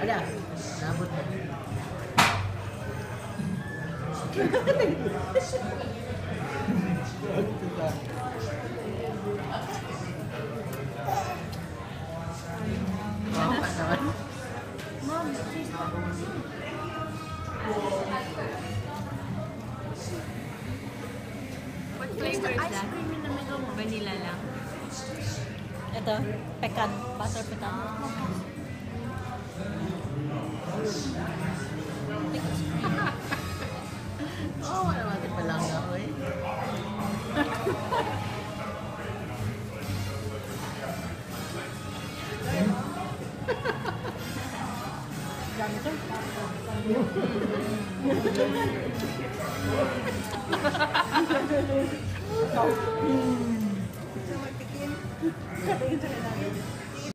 Ada. Nabot. What flavor is that? Vanilla lang. Ito, pecan. Butter pecan. Oo, wala naman palang ako eh.